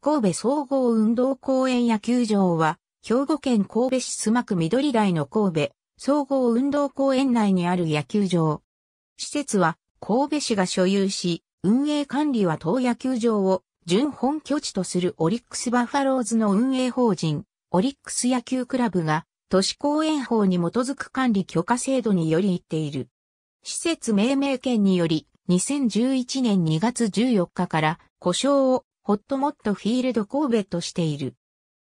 神戸総合運動公園野球場は、兵庫県神戸市須磨区緑台の神戸総合運動公園内にある野球場。施設は神戸市が所有し、運営管理は当野球場を準本拠地とするオリックスバファローズの運営法人、オリックス野球クラブが都市公園法に基づく管理許可制度により行っている。施設命名権により、2011年2月14日から故障をホットモットフィールド神戸としている。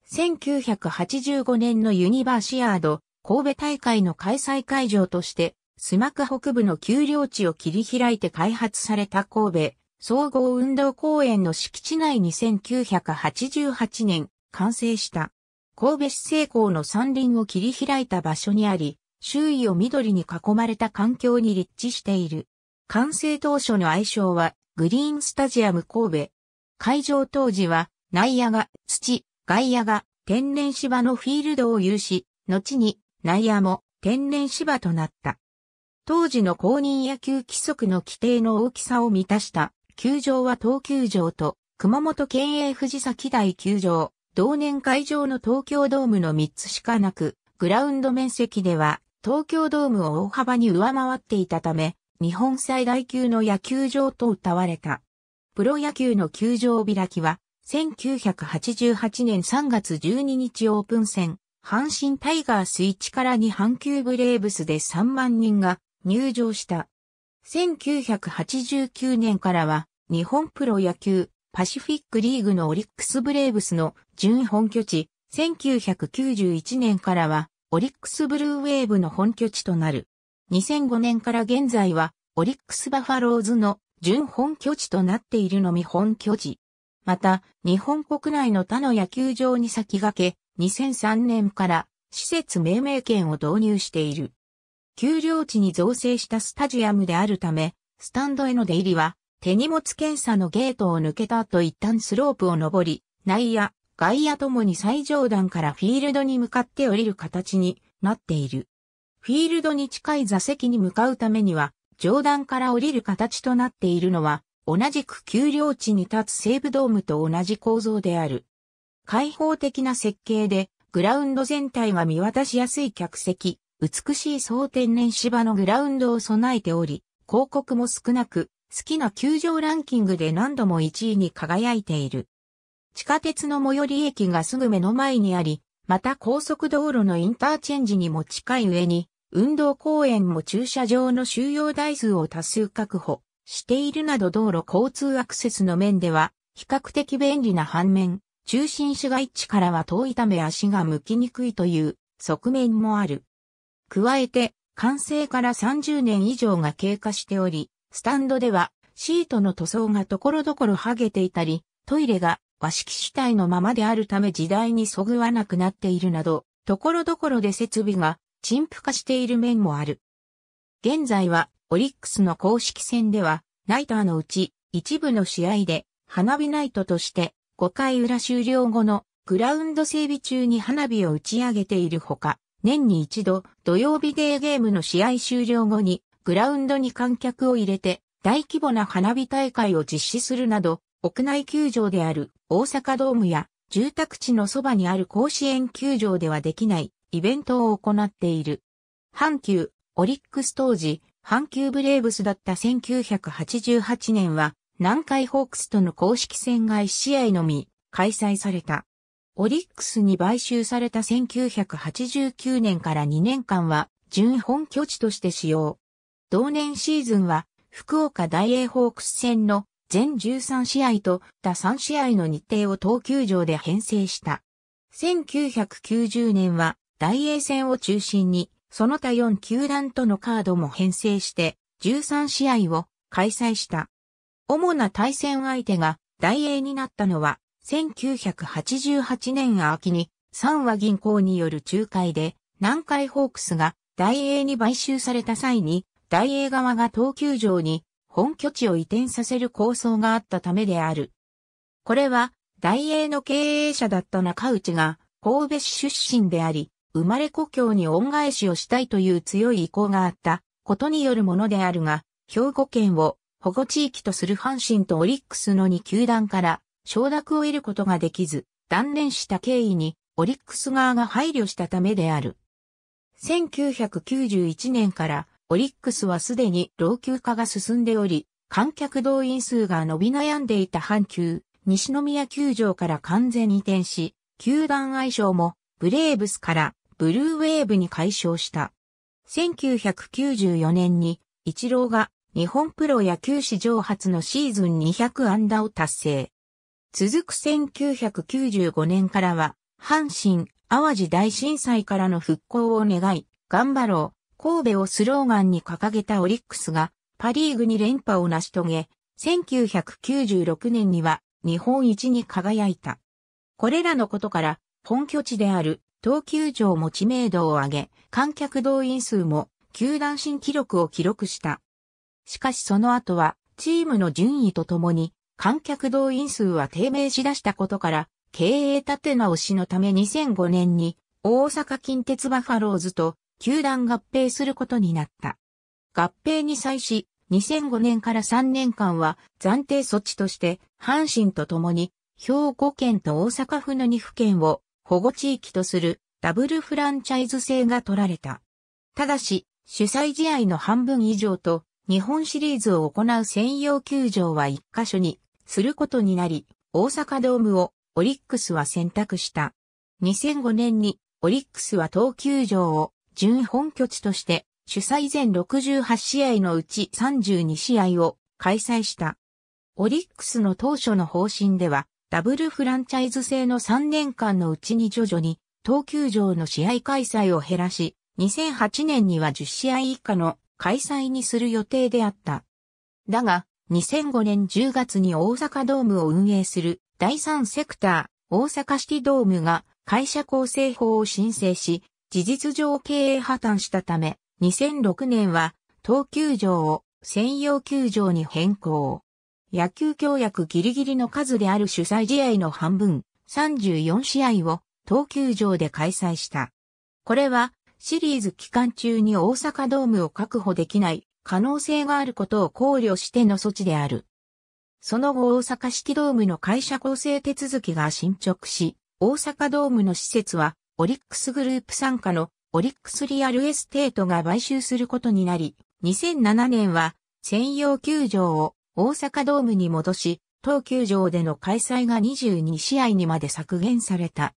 1985年のユニバーシアード神戸大会の開催会場として、スマク北部の丘陵地を切り開いて開発された神戸総合運動公園の敷地内に1988年完成した。神戸市西港の山林を切り開いた場所にあり、周囲を緑に囲まれた環境に立地している。完成当初の愛称はグリーンスタジアム神戸。会場当時は内野が土、外野が天然芝のフィールドを有し、後に内野も天然芝となった。当時の公認野球規則の規定の大きさを満たした球場は東球場と熊本県営藤崎大球場、同年会場の東京ドームの3つしかなく、グラウンド面積では東京ドームを大幅に上回っていたため、日本最大級の野球場と謳われた。プロ野球の球場開きは、1988年3月12日オープン戦、阪神タイガース1から2阪急ブレーブスで3万人が入場した。1989年からは、日本プロ野球、パシフィックリーグのオリックスブレーブスの準本拠地、1991年からはオリックスブルーウェーブの本拠地となる。2005年から現在はオリックスバファローズの準本拠地となっているのみ本拠地。また、日本国内の他の野球場に先駆け、2003年から施設命名権を導入している。丘陵地に造成したスタジアムであるため、スタンドへの出入りは手荷物検査のゲートを抜けた後一旦スロープを登り、内野、外野ともに最上段からフィールドに向かって降りる形になっている。フィールドに近い座席に向かうためには、上段から降りる形となっているのは、同じく丘陵地に立つ西武ドームと同じ構造である。開放的な設計で、グラウンド全体が見渡しやすい客席、美しい総天然芝のグラウンドを備えており、広告も少なく、好きな球場ランキングで何度も1位に輝いている。地下鉄の最寄り駅がすぐ目の前にあり、また高速道路のインターチェンジにも近い上に、運動公園も駐車場の収容台数を多数確保しているなど道路交通アクセスの面では比較的便利な反面、中心市街地からは遠いため足が向きにくいという側面もある。加えて、完成から30年以上が経過しており、スタンドではシートの塗装がところどころ剥げていたり、トイレが和式主体のままであるため時代にそぐわなくなっているなど、ところどころで設備が陳腐化している面もある。現在はオリックスの公式戦では、ナイターのうち一部の試合で花火ナイトとして5回裏終了後のグラウンド整備中に花火を打ち上げているほか、年に一度土曜日デーゲームの試合終了後にグラウンドに観客を入れて大規模な花火大会を実施するなど屋内球場である大阪ドームや住宅地のそばにある甲子園球場ではできないイベントを行っている。阪急、オリックス当時、阪急ブレーブスだった1988年は南海ホークスとの公式戦が1試合のみ開催された。オリックスに買収された1989年から2年間は準本拠地として使用。同年シーズンは福岡大英ホークス戦の全13試合と他3試合の日程を東球場で編成した。1990年は大英戦を中心にその他4球団とのカードも編成して13試合を開催した。主な対戦相手が大英になったのは1988年秋に三和銀行による仲介で南海ホークスが大英に買収された際に大英側が東球場に本拠地を移転させる構想があったためである。これは、大英の経営者だった中内が、神戸市出身であり、生まれ故郷に恩返しをしたいという強い意向があったことによるものであるが、兵庫県を保護地域とする阪神とオリックスの2球団から承諾を得ることができず、断念した経緯にオリックス側が配慮したためである。1991年からオリックスはすでに老朽化が進んでおり、観客動員数が伸び悩んでいた阪急、西宮球場から完全に転し、球団愛称もブレーブスからブルーウェーブに改称した。1994年に、イチローが日本プロ野球史上初のシーズン200安打を達成。続く1995年からは、阪神、淡路大震災からの復興を願い、頑張ろう、神戸をスローガンに掲げたオリックスが、パリーグに連覇を成し遂げ、1996年には日本一に輝いた。これらのことから、本拠地である東球場も知名度を上げ、観客動員数も球団新記録を記録した。しかしその後は、チームの順位とともに、観客動員数は低迷しだしたことから、経営立て直しのため2005年に、大阪近鉄バファローズと球団合併することになった。合併に際し、2005年から3年間は暫定措置として、阪神と共に、兵庫県と大阪府の2府県を保護地域とするダブルフランチャイズ制が取られた。ただし、主催試合の半分以上と日本シリーズを行う専用球場は1カ所にすることになり、大阪ドームをオリックスは選択した。2005年にオリックスは東球場を準本拠地として主催全68試合のうち32試合を開催した。オリックスの当初の方針ではダブルフランチャイズ制の3年間のうちに徐々に、東球場の試合開催を減らし、2008年には10試合以下の開催にする予定であった。だが、2005年10月に大阪ドームを運営する第3セクター大阪シティドームが会社構成法を申請し、事実上経営破綻したため、2006年は当球場を専用球場に変更。野球協約ギリギリの数である主催試合の半分、34試合を当球場で開催した。これはシリーズ期間中に大阪ドームを確保できない可能性があることを考慮しての措置である。その後大阪シティドームの会社更生手続きが進捗し、大阪ドームの施設はオリックスグループ傘下のオリックスリアルエステートが買収することになり、2007年は専用球場を大阪ドームに戻し、東球場での開催が22試合にまで削減された。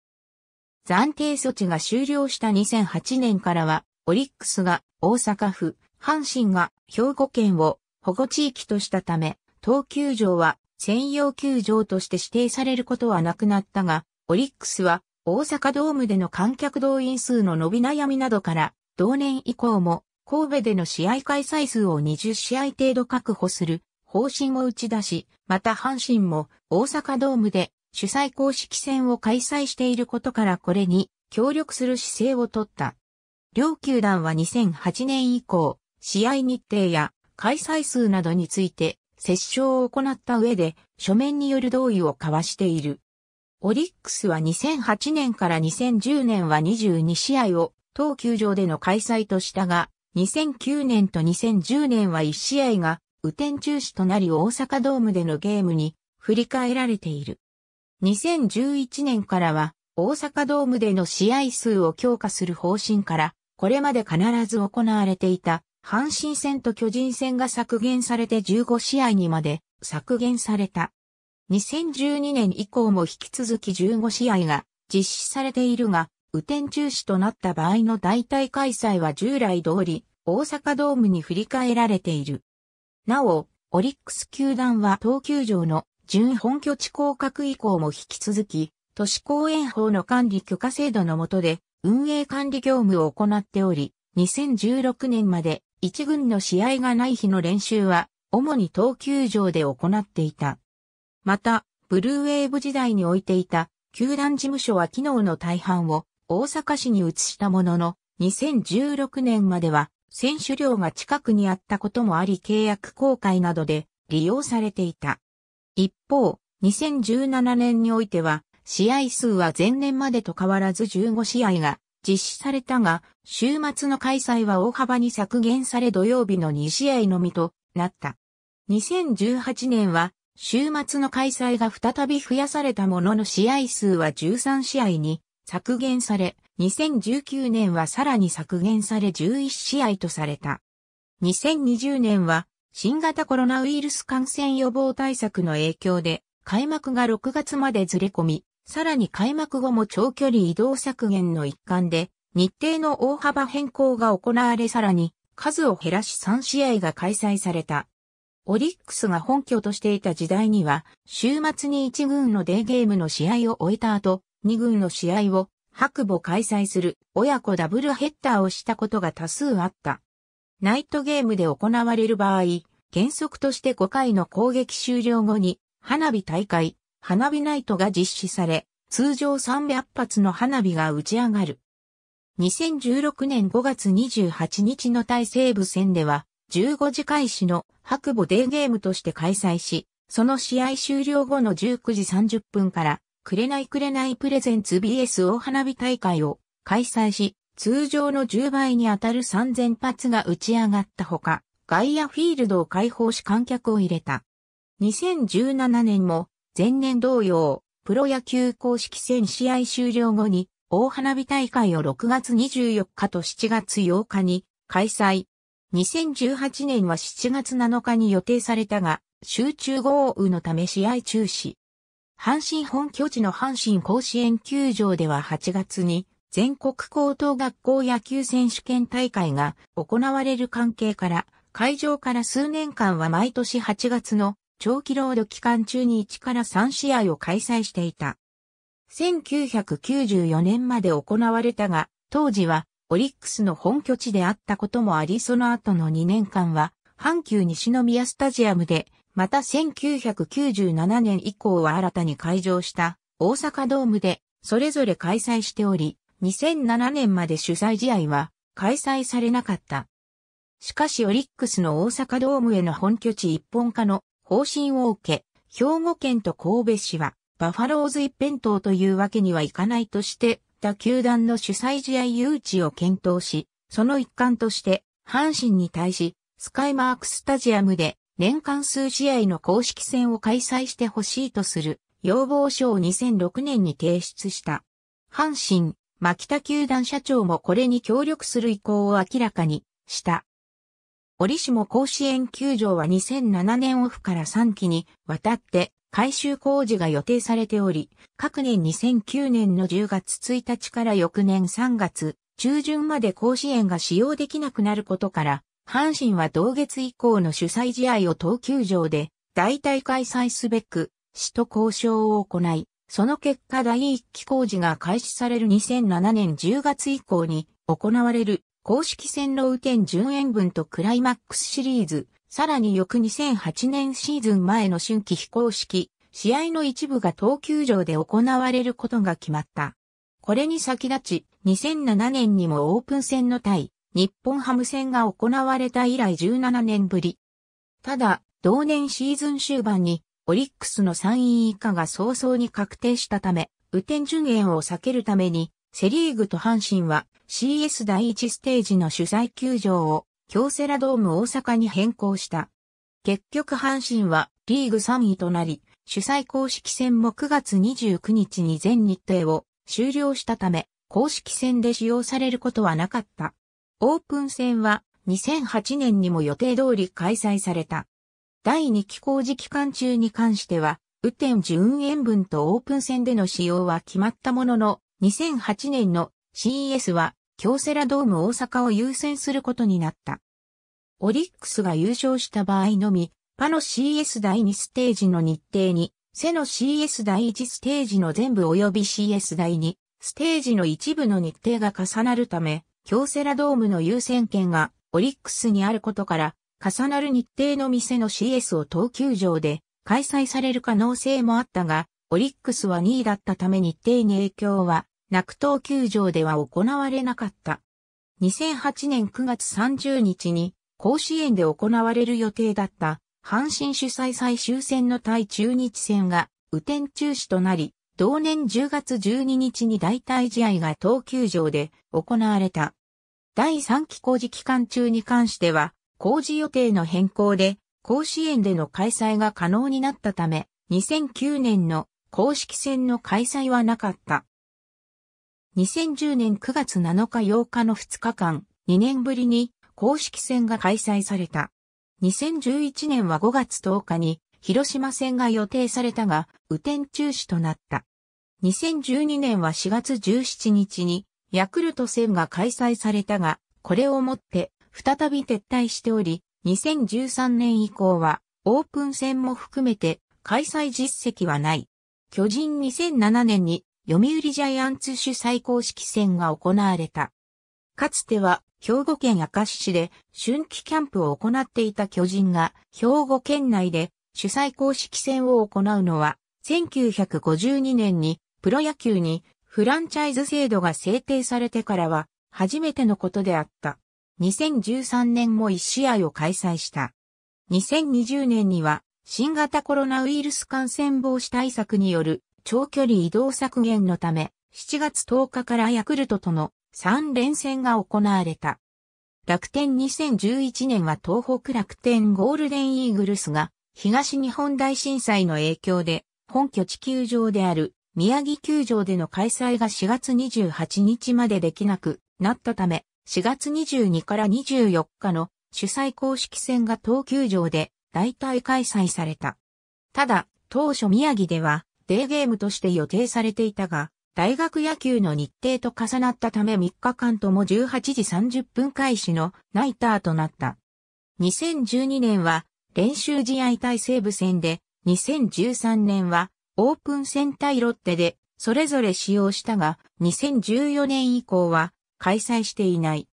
暫定措置が終了した2008年からは、オリックスが大阪府、阪神が兵庫県を保護地域としたため、東球場は専用球場として指定されることはなくなったが、オリックスは大阪ドームでの観客動員数の伸び悩みなどから、同年以降も神戸での試合開催数を20試合程度確保する方針を打ち出し、また阪神も大阪ドームで主催公式戦を開催していることからこれに協力する姿勢をとった。両球団は2008年以降、試合日程や開催数などについて折衝を行った上で書面による同意を交わしている。オリックスは2008年から2010年は22試合を当球場での開催としたが、2009年と2010年は1試合が雨天中止となり大阪ドームでのゲームに振り返られている。2011年からは大阪ドームでの試合数を強化する方針から、これまで必ず行われていた阪神戦と巨人戦が削減されて15試合にまで削減された。2012年以降も引き続き15試合が実施されているが、雨天中止となった場合の代替開催は従来通り大阪ドームに振り返られている。なお、オリックス球団は東球場の準本拠地降格以降も引き続き、都市公園法の管理許可制度の下で運営管理業務を行っており、2016年まで一軍の試合がない日の練習は、主に東球場で行っていた。また、ブルーウェーブ時代に置いていた、球団事務所は機能の大半を大阪市に移したものの、2016年までは選手寮が近くにあったこともあり契約公開などで利用されていた。一方、2017年においては、試合数は前年までと変わらず15試合が実施されたが、週末の開催は大幅に削減され土曜日の2試合のみとなった。2018年は週末の開催が再び増やされたものの試合数は13試合に削減され、2019年はさらに削減され11試合とされた。2020年は新型コロナウイルス感染予防対策の影響で開幕が6月までずれ込み、さらに開幕後も長距離移動削減の一環で日程の大幅変更が行われさらに数を減らし3試合が開催された。オリックスが本拠としていた時代には、週末に1軍のデーゲームの試合を終えた後、2軍の試合を白母開催する親子ダブルヘッダーをしたことが多数あった。ナイトゲームで行われる場合、原則として5回の攻撃終了後に花火大会、花火ナイトが実施され、通常300発の花火が打ち上がる。2016年5月28日の対西部戦では、15時開始の白母デーゲームとして開催し、その試合終了後の19時30分から、くれないくれないプレゼンツ BS 大花火大会を開催し、通常の10倍に当たる3000発が打ち上がったほか、外野フィールドを開放し観客を入れた。2017年も前年同様、プロ野球公式戦試合終了後に大花火大会を6月24日と7月8日に開催。2018年は7月7日に予定されたが、集中豪雨のため試合中止。阪神本拠地の阪神甲子園球場では8月に全国高等学校野球選手権大会が行われる関係から会場から数年間は毎年8月の長期ロード期間中に1から3試合を開催していた。1994年まで行われたが、当時はオリックスの本拠地であったこともありその後の2年間は、阪急西宮スタジアムで、また1997年以降は新たに開場した大阪ドームでそれぞれ開催しており、2007年まで主催試合は開催されなかった。しかしオリックスの大阪ドームへの本拠地一本化の方針を受け、兵庫県と神戸市はバファローズ一辺倒というわけにはいかないとして他球団の主催試合誘致を検討し、その一環として、阪神に対し、スカイマークスタジアムで年間数試合の公式戦を開催してほしいとする要望書を2006年に提出した。阪神、牧田球団社長もこれに協力する意向を明らかにした。折しも甲子園球場は2007年オフから3期にわたって改修工事が予定されており、各年2009年の10月1日から翌年3月中旬まで甲子園が使用できなくなることから、阪神は同月以降の主催試合を東球場で大体開催すべく、市と交渉を行い、その結果第一期工事が開始される2007年10月以降に行われる公式戦の雨天順延分とクライマックスシリーズさらに翌2008年シーズン前の春季非公式、試合の一部が東球場で行われることが決まった。これに先立ち、2007年にもオープン戦の対、日本ハム戦が行われた以来17年ぶり。ただ、同年シーズン終盤に、オリックスの3位以下が早々に確定したため、雨天順延を避けるために、セリーグと阪神は CS 第1ステージの主催球場を京セラドーム大阪に変更した。結局阪神はリーグ3位となり、主催公式戦も9月29日に全日程を終了したため、公式戦で使用されることはなかった。オープン戦は2008年にも予定通り開催された。第2期工事期間中に関しては、雨天順延分とオープン戦での使用は決まったものの、2008年の CES は京セラドーム大阪を優先することになった。オリックスが優勝した場合のみ、パの CS 第2ステージの日程に、セの CS 第1ステージの全部及び CS 第2ステージの一部の日程が重なるため、京セラドームの優先権がオリックスにあることから、重なる日程の店の CS を東球場で開催される可能性もあったが、オリックスは2位だったため日程に影響はなく東球場では行われなかった。2008年9月30日に甲子園で行われる予定だった阪神主催最終戦の対中日戦が雨天中止となり、同年10月12日に代替試合が東球場で行われた。第3期工事期間中に関しては、工事予定の変更で、甲子園での開催が可能になったため、2009年の公式戦の開催はなかった。2010年9月7日8日の2日間、2年ぶりに公式戦が開催された。2011年は5月10日に広島戦が予定されたが、雨天中止となった。2012年は4月17日にヤクルト戦が開催されたが、これをもって再び撤退しており、2013年以降はオープン戦も含めて開催実績はない。巨人2007年に読売ジャイアンツ主催公式戦が行われた。かつては兵庫県明石市で春季キャンプを行っていた巨人が兵庫県内で主催公式戦を行うのは1952年にプロ野球にフランチャイズ制度が制定されてからは初めてのことであった。2013年も1試合を開催した。2020年には新型コロナウイルス感染防止対策による長距離移動削減のため7月10日からヤクルトとの3連戦が行われた。楽天2011年は東北楽天ゴールデンイーグルスが東日本大震災の影響で本拠地球場である宮城球場での開催が4月28日までできなくなったため4月22から24日の主催公式戦が東球場で大体開催された。ただ、当初宮城ではデーゲームとして予定されていたが、大学野球の日程と重なったため3日間とも18時30分開始のナイターとなった。2012年は練習試合対西武戦で、2013年はオープン戦対ロッテでそれぞれ使用したが、2014年以降は開催していない。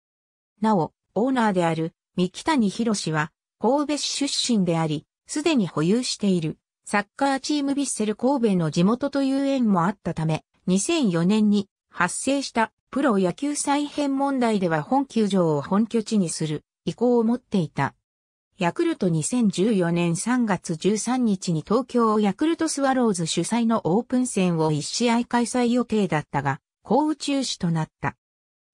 なお、オーナーである三木谷博士は神戸市出身であり、すでに保有しているサッカーチームビッセル神戸の地元という縁もあったため、2004年に発生したプロ野球再編問題では本球場を本拠地にする意向を持っていた。ヤクルト2014年3月13日に東京ヤクルトスワローズ主催のオープン戦を1試合開催予定だったが、高宇中止となった。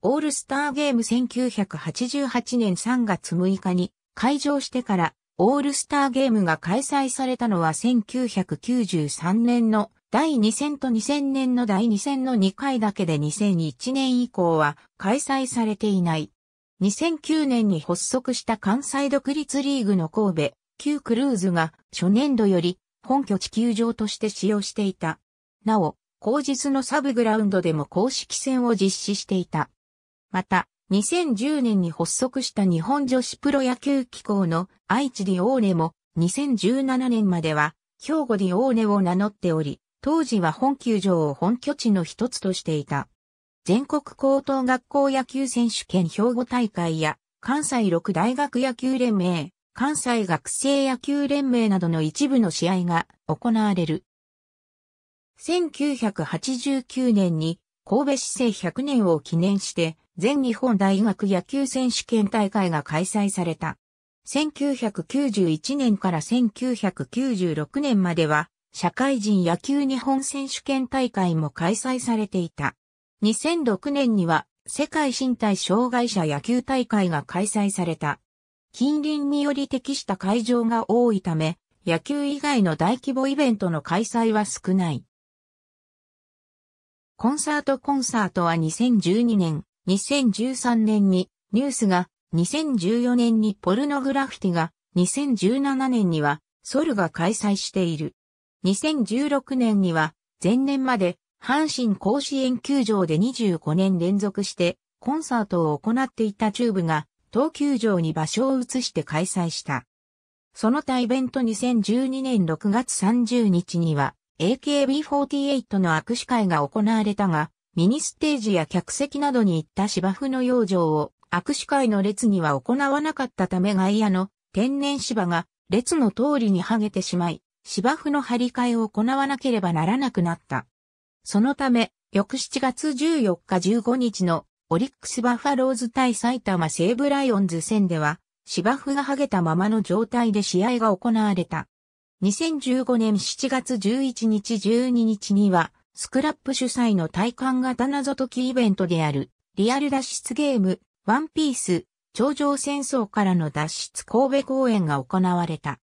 オールスターゲーム1988年3月6日に開場してからオールスターゲームが開催されたのは1993年の第2戦と2000年の第2戦の2回だけで2001年以降は開催されていない。2009年に発足した関西独立リーグの神戸、旧クルーズが初年度より本拠地球場として使用していた。なお、後日のサブグラウンドでも公式戦を実施していた。また、2010年に発足した日本女子プロ野球機構の愛知ディオーネも2017年までは兵庫ディオーネを名乗っており、当時は本球場を本拠地の一つとしていた。全国高等学校野球選手権兵庫大会や関西六大学野球連盟、関西学生野球連盟などの一部の試合が行われる。1989年に神戸市政100年を記念して全日本大学野球選手権大会が開催された。1991年から1996年までは社会人野球日本選手権大会も開催されていた。2006年には世界身体障害者野球大会が開催された。近隣により適した会場が多いため、野球以外の大規模イベントの開催は少ない。コンサートコンサートは2012年、2013年にニュースが、2014年にポルノグラフィティが、2017年にはソルが開催している。2016年には前年まで阪神甲子園球場で25年連続してコンサートを行っていたチューブが東球場に場所を移して開催した。その他イベント2012年6月30日には AKB48 の握手会が行われたが、ミニステージや客席などに行った芝生の養生を握手会の列には行わなかったため外野の天然芝が列の通りに剥げてしまい、芝生の張り替えを行わなければならなくなった。そのため、翌7月14日15日のオリックスバファローズ対埼玉西武ライオンズ戦では、芝生が剥げたままの状態で試合が行われた。2015年7月11日12日には、スクラップ主催の体感型謎解きイベントである、リアル脱出ゲーム、ワンピース、頂上戦争からの脱出神戸公演が行われた。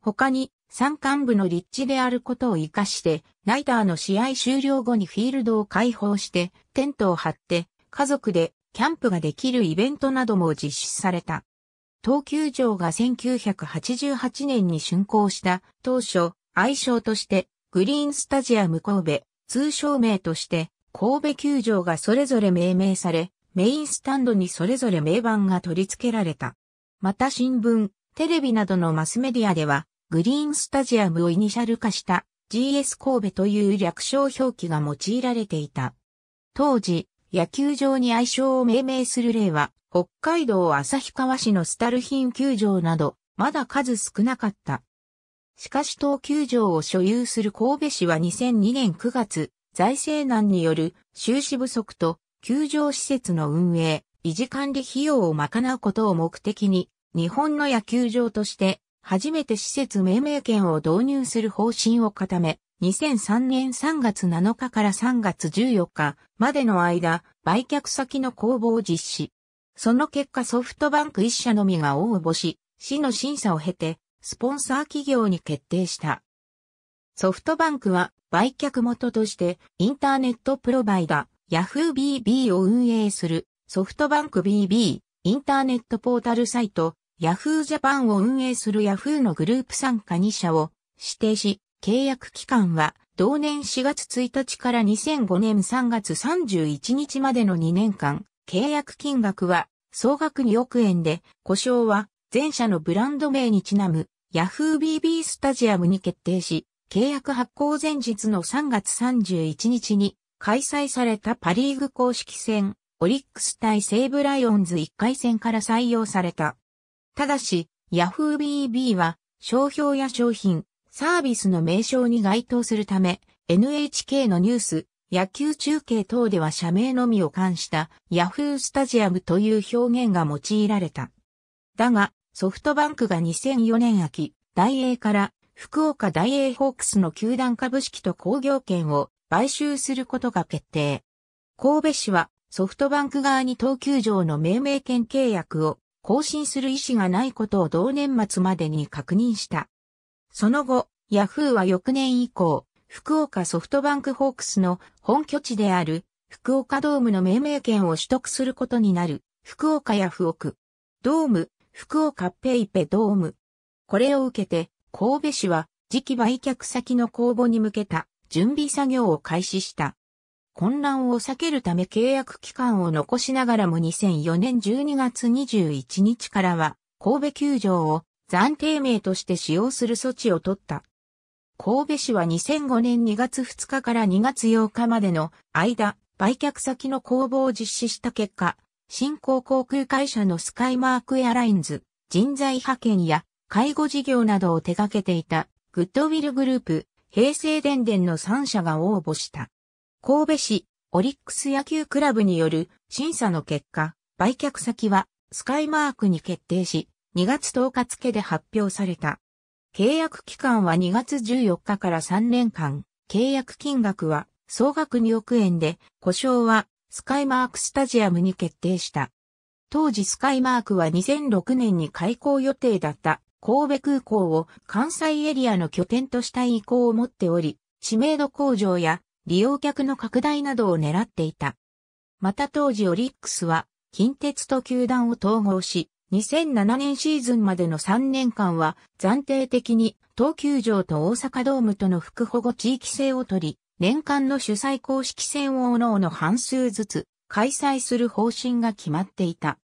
他に山間部の立地であることを活かして、ナイターの試合終了後にフィールドを開放して、テントを張って、家族でキャンプができるイベントなども実施された。東球場が1988年に竣工した当初、愛称としてグリーンスタジアム神戸、通称名として神戸球場がそれぞれ命名され、メインスタンドにそれぞれ名板が取り付けられた。また新聞、テレビなどのマスメディアでは、グリーンスタジアムをイニシャル化した GS 神戸という略称表記が用いられていた。当時、野球場に愛称を命名する例は、北海道旭川市のスタルヒン球場など、まだ数少なかった。しかし当球場を所有する神戸市は2002年9月、財政難による収支不足と球場施設の運営、維持管理費用を賄うことを目的に、日本の野球場として初めて施設命名権を導入する方針を固め、2003年3月7日から3月14日までの間、売却先の公募を実施。その結果ソフトバンク一社のみが応募し、市の審査を経て、スポンサー企業に決定した。ソフトバンクは売却元としてインターネットプロバイダー YahooBB を運営するソフトバンク BB インターネットポータルサイト Yahoo Japan を運営する Yahoo のグループ参加2社を指定し、契約期間は同年4月1日から2005年3月31日までの2年間、契約金額は総額2億円で、故障は前社のブランド名にちなむ Yahoo BB スタジアムに決定し、契約発行前日の3月31日に開催されたパリーグ公式戦、オリックス対西武ライオンズ1回戦から採用された。ただし、Yahoo BB は商標や商品、サービスの名称に該当するため、NHK のニュース、野球中継等では社名のみを冠したヤフースタジアムという表現が用いられた。だが、ソフトバンクが2004年秋、大英から福岡大英ホークスの球団株式と工業権を買収することが決定。神戸市はソフトバンク側に東球場の命名権契約を更新する意思がないことを同年末までに確認した。その後、ヤフーは翌年以降、福岡ソフトバンクホークスの本拠地である福岡ドームの命名権を取得することになる福岡ヤフオクドーム福岡ペイペドーム。これを受けて神戸市は次期売却先の公募に向けた準備作業を開始した。混乱を避けるため契約期間を残しながらも2004年12月21日からは神戸球場を暫定名として使用する措置を取った。神戸市は2005年2月2日から2月8日までの間、売却先の公募を実施した結果、新興航空会社のスカイマークエアラインズ、人材派遣や介護事業などを手掛けていたグッドウィルグループ、平成電電の3社が応募した。神戸市オリックス野球クラブによる審査の結果、売却先はスカイマークに決定し、2月10日付で発表された。契約期間は2月14日から3年間、契約金額は総額2億円で、呼称はスカイマークスタジアムに決定した。当時スカイマークは2006年に開港予定だった神戸空港を関西エリアの拠点とした意向を持っており、知名度向上や利用客の拡大などを狙っていた。また当時オリックスは近鉄と球団を統合し、2007年シーズンまでの3年間は暫定的に東球場と大阪ドームとの副保護地域性を取り、年間の主催公式戦を各々半数ずつ開催する方針が決まっていた。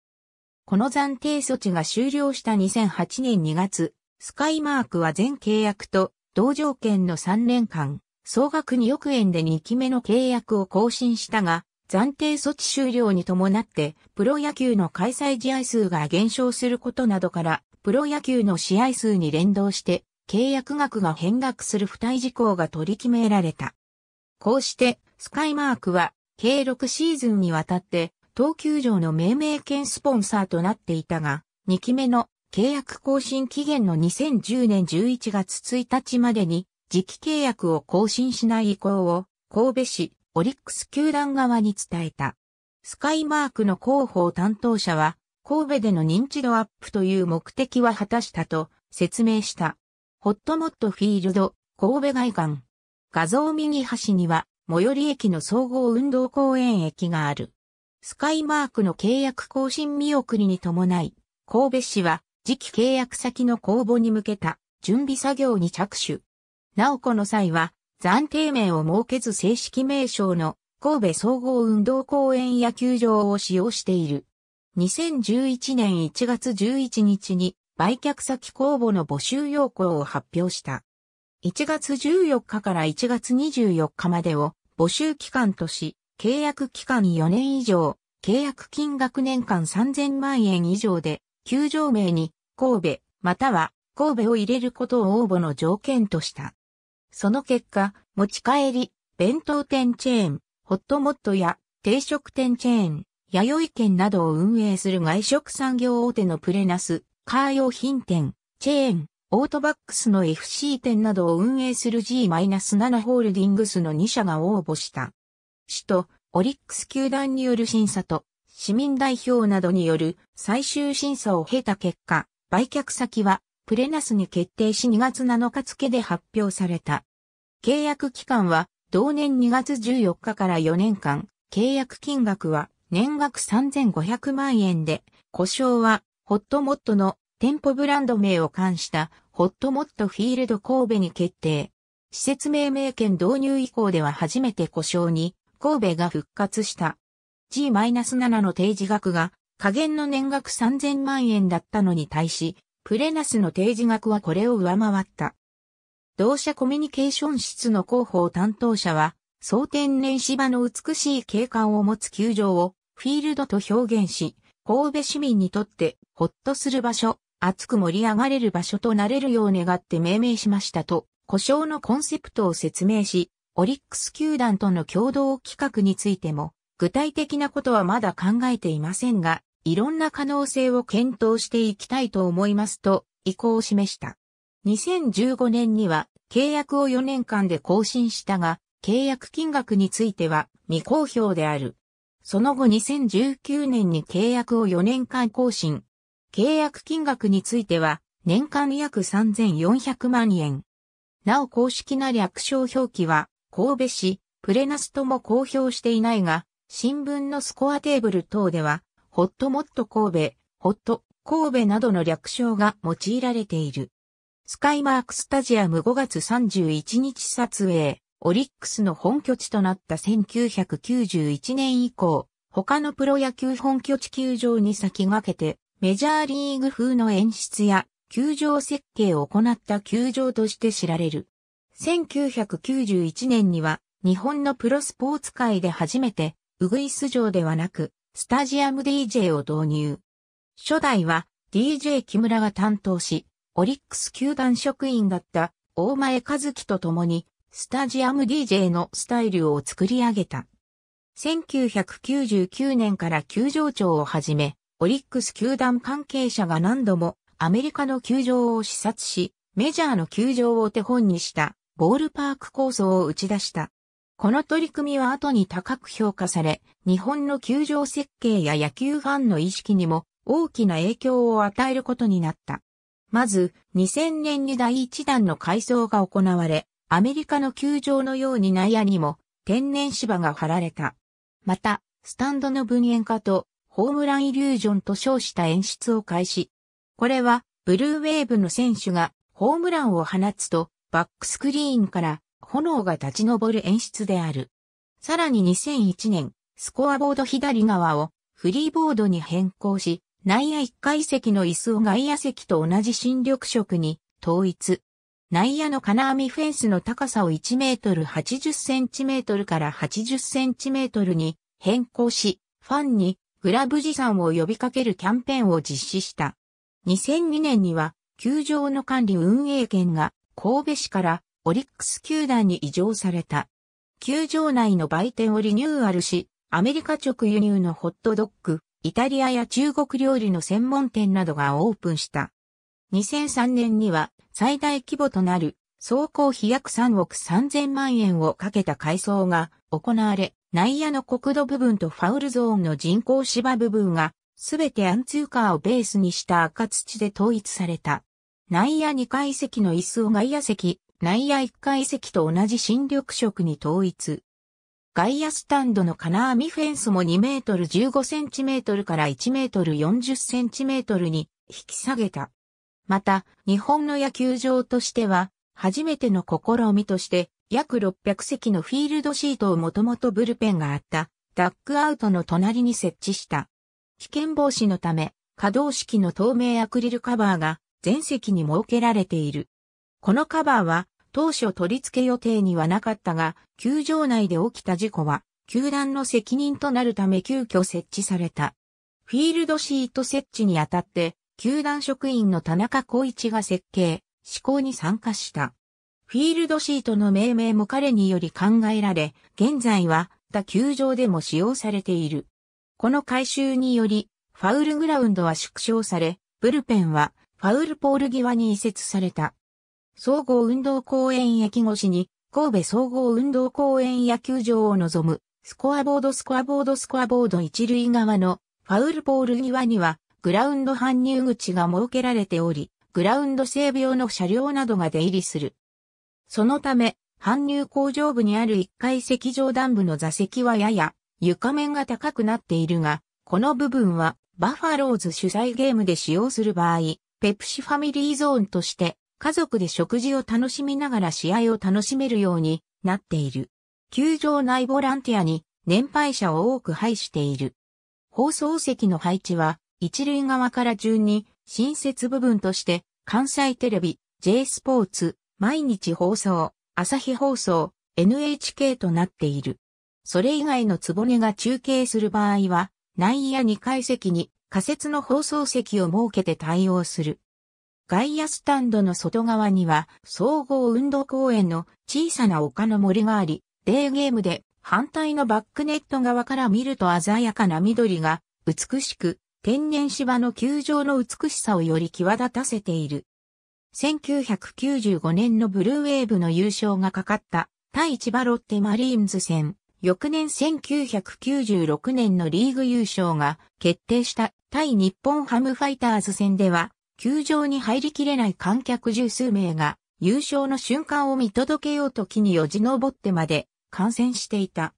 この暫定措置が終了した2008年2月、スカイマークは全契約と同条件の3年間、総額2億円で2期目の契約を更新したが、暫定措置終了に伴って、プロ野球の開催試合数が減少することなどから、プロ野球の試合数に連動して、契約額が変額する付帯事項が取り決められた。こうして、スカイマークは、計6シーズンにわたって、東球場の命名権スポンサーとなっていたが、2期目の契約更新期限の2010年11月1日までに、次期契約を更新しない意向を、神戸市オリックス球団側に伝えた。スカイマークの広報担当者は、神戸での認知度アップという目的は果たしたと説明した。ホットモットフィールド、神戸外観。画像右端には、最寄り駅の総合運動公園駅がある。スカイマークの契約更新見送りに伴い、神戸市は次期契約先の公募に向けた準備作業に着手。なおこの際は暫定名を設けず正式名称の神戸総合運動公園野球場を使用している。2011年1月11日に売却先公募の募集要項を発表した。1月14日から1月24日までを募集期間とし、契約期間4年以上、契約金額年間3000万円以上で、球場名に神戸、または神戸を入れることを応募の条件とした。その結果、持ち帰り、弁当店チェーン、ホットモットや定食店チェーン、弥生県などを運営する外食産業大手のプレナス、カー用品店、チェーン、オートバックスの FC 店などを運営する G-7 ホールディングスの2社が応募した。市とオリックス球団による審査と市民代表などによる最終審査を経た結果、売却先はプレナスに決定し2月7日付で発表された。契約期間は同年2月14日から4年間、契約金額は年額3500万円で、故障はホットモットの店舗ブランド名を冠したホットモットフィールド神戸に決定。施設命名権導入以降では初めて故障に神戸が復活した。G-7 の提示額が加減の年額3000万円だったのに対し、プレナスの提示額はこれを上回った。同社コミュニケーション室の広報担当者は、総天然芝の美しい景観を持つ球場をフィールドと表現し、神戸市民にとってほっとする場所、熱く盛り上がれる場所となれるよう願って命名しましたと、故障のコンセプトを説明し、オリックス球団との共同企画についても、具体的なことはまだ考えていませんが、いろんな可能性を検討していきたいと思いますと、意向を示した。2015年には契約を4年間で更新したが、契約金額については未公表である。その後2019年に契約を4年間更新。契約金額については、年間約3400万円。なお公式な略称表記は、神戸市、プレナスとも公表していないが、新聞のスコアテーブル等では、ホットモット神戸、ホット、神戸などの略称が用いられている。スカイマークスタジアム5月31日撮影、オリックスの本拠地となった1991年以降、他のプロ野球本拠地球場に先駆けて、メジャーリーグ風の演出や球場設計を行った球場として知られる。1991年には日本のプロスポーツ界で初めてウグイス城ではなくスタジアム DJ を導入。初代は DJ 木村が担当し、オリックス球団職員だった大前和樹と共にスタジアム DJ のスタイルを作り上げた。1999年から球場長をはじめ、オリックス球団関係者が何度もアメリカの球場を視察し、メジャーの球場を手本にしたボールパーク構想を打ち出した。この取り組みは後に高く評価され、日本の球場設計や野球ファンの意識にも大きな影響を与えることになった。まず、2000年に第一弾の改装が行われ、アメリカの球場のように内野にも天然芝が張られた。また、スタンドの分煙化とホームランイリュージョンと称した演出を開始。これは、ブルーウェーブの選手がホームランを放つと、バックスクリーンから炎が立ち上る演出である。さらに2001年、スコアボード左側をフリーボードに変更し、内野1階席の椅子を外野席と同じ新緑色に統一。内野の金網フェンスの高さを1メートル80センチメートルから80センチメートルに変更し、ファンにグラブ持参を呼びかけるキャンペーンを実施した。2002年には、球場の管理運営権が神戸市からオリックス球団に移譲された。球場内の売店をリニューアルし、アメリカ直輸入のホットドッグ、イタリアや中国料理の専門店などがオープンした。2003年には最大規模となる総工費約3億3000万円をかけた改装が行われ、内野の国土部分とファウルゾーンの人工芝部分がすべてアンツーカーをベースにした赤土で統一された。内野2階席の椅子を外野席、内野1階席と同じ新緑色に統一。外野スタンドの金網フェンスも2メートル15センチメートルから1メートル40センチメートルに引き下げた。また、日本の野球場としては、初めての試みとして、約600席のフィールドシートをもともとブルペンがあった、ダックアウトの隣に設置した。危険防止のため、可動式の透明アクリルカバーが全席に設けられている。このカバーは当初取り付け予定にはなかったが、球場内で起きた事故は、球団の責任となるため急遽設置された。フィールドシート設置にあたって、球団職員の田中光一が設計、施行に参加した。フィールドシートの命名も彼により考えられ、現在は他球場でも使用されている。この改修により、ファウルグラウンドは縮小され、ブルペンはファウルポール際に移設された。総合運動公園駅越しに、神戸総合運動公園野球場を望む、スコアボードスコアボードスコアボード一塁側のファウルポール際には、グラウンド搬入口が設けられており、グラウンド整備用の車両などが出入りする。そのため、搬入工場部にある1階席上段部の座席はやや床面が高くなっているが、この部分はバファローズ主催ゲームで使用する場合、ペプシファミリーゾーンとして家族で食事を楽しみながら試合を楽しめるようになっている。球場内ボランティアに年配者を多く配している。放送席の配置は一塁側から順に新設部分として関西テレビ、J スポーツ、毎日放送、朝日放送、NHK となっている。それ以外のつぼねが中継する場合は内野2階席に仮設の放送席を設けて対応する。外野スタンドの外側には総合運動公園の小さな丘の森があり、デーゲームで反対のバックネット側から見ると鮮やかな緑が美しく、天然芝の球場の美しさをより際立たせている。1995年のブルーウェーブの優勝がかかった対千葉ロッテマリーンズ戦、翌年1996年のリーグ優勝が決定した対日本ハムファイターズ戦では球場に入りきれない観客十数名が優勝の瞬間を見届けようと木によじ登ってまで観戦していた。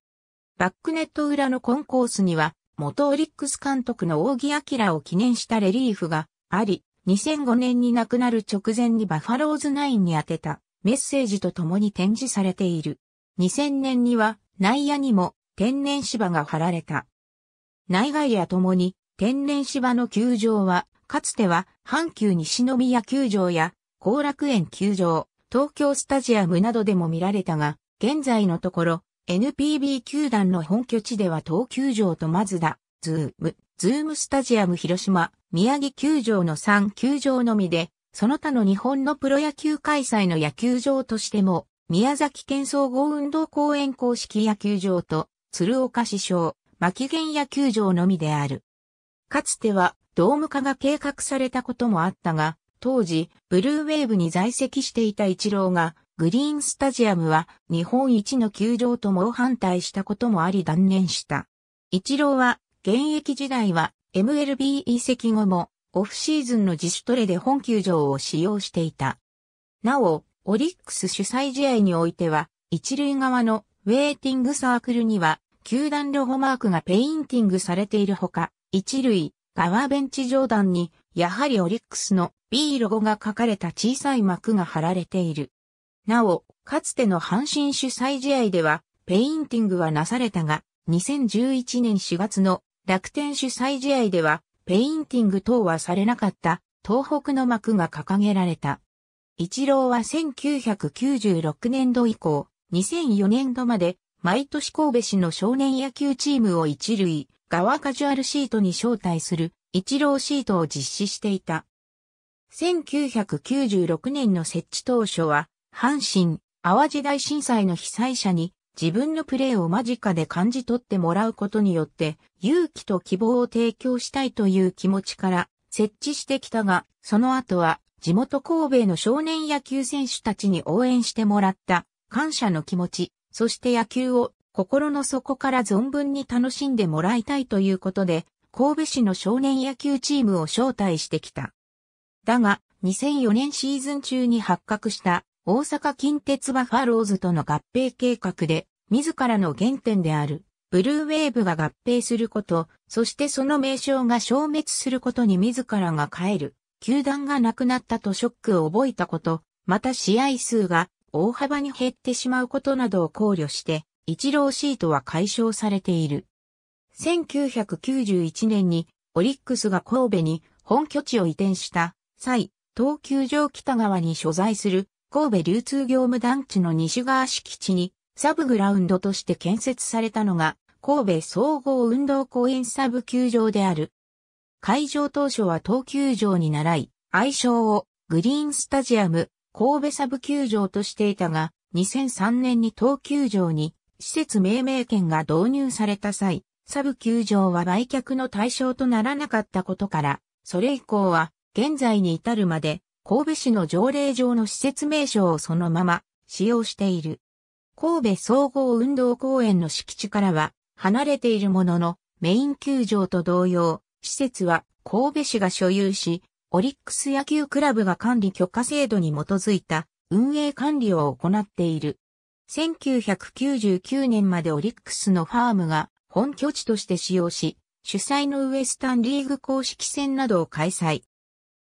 バックネット裏のコンコースには元オリックス監督の扇明を記念したレリーフがあり、2005年に亡くなる直前にバファローズナインに宛てたメッセージと共に展示されている。2000年には内野にも天然芝が張られた。内外野ともに天然芝の球場はかつては阪急西宮球場や後楽園球場、東京スタジアムなどでも見られたが、現在のところ NPB 球団の本拠地では当球場とマツダ Zoom-Zoom スタジアム広島、宮城球場の3球場のみで、その他の日本のプロ野球開催の野球場としても、宮崎県総合運動公園公式野球場と鶴岡市小真木原野球場のみである。かつてはドーム化が計画されたこともあったが、当時、ブルーウェーブに在籍していたイチローが、グリーンスタジアムは日本一の球場と猛反対したこともあり断念した。イチローは、現役時代は MLB 移籍後も、オフシーズンの自主トレで本球場を使用していた。なお、オリックス主催試合においては、一塁側のウェーティングサークルには、球団ロゴマークがペインティングされているほか、一塁側ベンチ上段に、やはりオリックスの B ロゴが書かれた小さい幕が貼られている。なお、かつての阪神主催試合では、ペインティングはなされたが、2011年4月の楽天主催試合では、ペインティング等はされなかった東北の幕が掲げられた。イチローは1996年度以降、2004年度まで毎年神戸市の少年野球チームを一塁側カジュアルシートに招待するイチローシートを実施していた。1996年の設置当初は、阪神、淡路大震災の被災者に自分のプレーを間近で感じ取ってもらうことによって勇気と希望を提供したいという気持ちから設置してきたが、その後は地元神戸の少年野球選手たちに応援してもらった感謝の気持ち、そして野球を心の底から存分に楽しんでもらいたいということで、神戸市の少年野球チームを招待してきた。だが、2004年シーズン中に発覚した大阪近鉄バファローズとの合併計画で、自らの原点であるブルーウェーブが合併すること、そしてその名称が消滅することに自らが帰る、球団がなくなったとショックを覚えたこと、また試合数が大幅に減ってしまうことなどを考慮して、一郎シートは解消されている。1991年にオリックスが神戸に本拠地を移転した際、東球場北側に所在する神戸流通業務団地の西側敷地にサブグラウンドとして建設されたのが神戸総合運動公園サブ球場である。会場当初は東球場に習い、愛称をグリーンスタジアム神戸サブ球場としていたが、2003年に東球場に施設命名権が導入された際、サブ球場は売却の対象とならなかったことから、それ以降は現在に至るまで神戸市の条例上の施設名称をそのまま使用している。神戸総合運動公園の敷地からは離れているもののメイン球場と同様、施設は神戸市が所有し、オリックス野球クラブが管理許可制度に基づいた運営管理を行っている。1999年までオリックスのファームが本拠地として使用し、主催のウエスタンリーグ公式戦などを開催。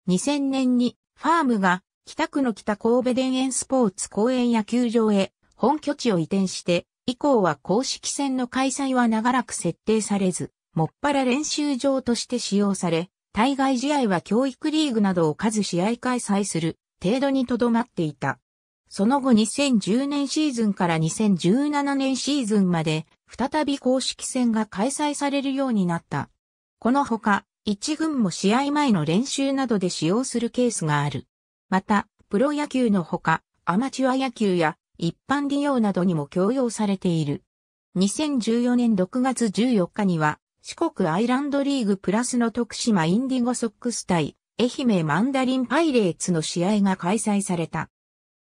2000年にファームが北区の北神戸田園スポーツ公園野球場へ本拠地を移転して、以降は公式戦の開催は長らく設定されず、もっぱら練習場として使用され、対外試合は教育リーグなどを数試合開催する程度にとどまっていた。その後2010年シーズンから2017年シーズンまで再び公式戦が開催されるようになった。このほか、一軍も試合前の練習などで使用するケースがある。また、プロ野球のほか、アマチュア野球や一般利用などにも供用されている。2014年6月14日には、四国アイランドリーグプラスの徳島インディゴソックス対愛媛マンダリンパイレーツの試合が開催された。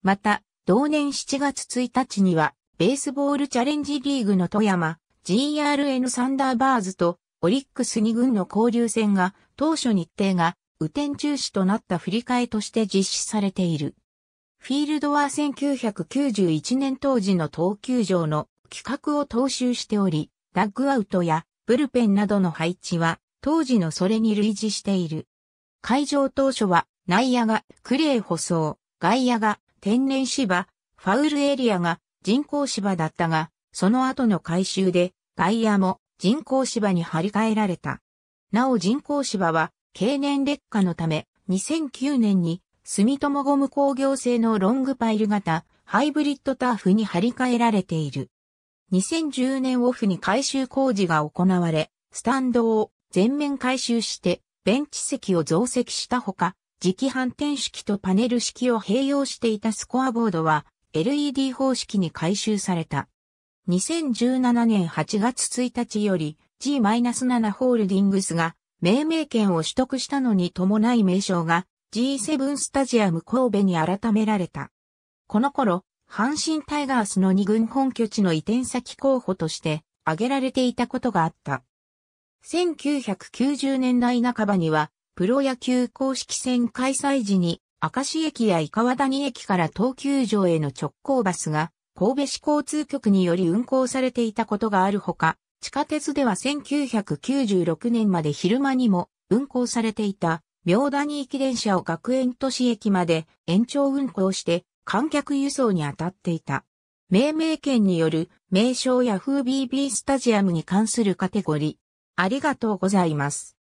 また、同年7月1日には、ベースボールチャレンジリーグの富山 GRN サンダーバーズとオリックス2軍の交流戦が当初日程が雨天中止となった振り替えとして実施されている。フィールドは1991年当時の投球場の規格を踏襲しており、ダッグアウトやブルペンなどの配置は当時のそれに類似している。会場当初は内野がクレー舗装、外野が天然芝、ファウルエリアが人工芝だったが、その後の改修で外野も人工芝に張り替えられた。なお人工芝は経年劣化のため2009年に住友ゴム工業製のロングパイル型ハイブリッドターフに張り替えられている。2010年オフに改修工事が行われ、スタンドを全面改修して、ベンチ席を増設したほか、磁気反転式とパネル式を併用していたスコアボードは、LED 方式に改修された。2017年8月1日より G-7 ホールディングスが命名権を取得したのに伴い名称が G7 スタジアム神戸に改められた。この頃、阪神タイガースの2軍本拠地の移転先候補として挙げられていたことがあった。1990年代半ばには、プロ野球公式戦開催時に、明石駅や井川谷駅から東球場への直行バスが、神戸市交通局により運行されていたことがあるほか、地下鉄では1996年まで昼間にも運行されていた、明谷駅電車を学園都市駅まで延長運行して観客輸送に当たっていた。命名権による名称ヤフー BB スタジアムに関するカテゴリー。ありがとうございます。